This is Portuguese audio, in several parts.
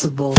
sensible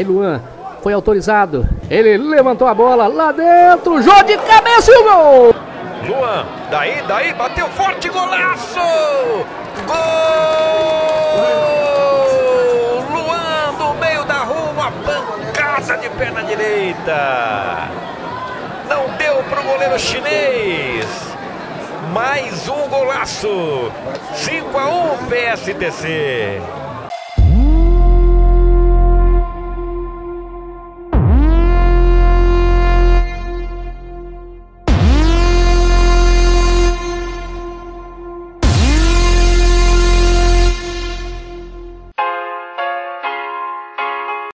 Aí Luan foi autorizado. Ele levantou a bola lá dentro. Jô de cabeça e o gol! Luan, daí, daí, bateu forte, golaço! Gol! Luan do meio da rua, pancada de perna direita. Não deu pro goleiro chinês. Mais um golaço. 5 a 1 PSTC.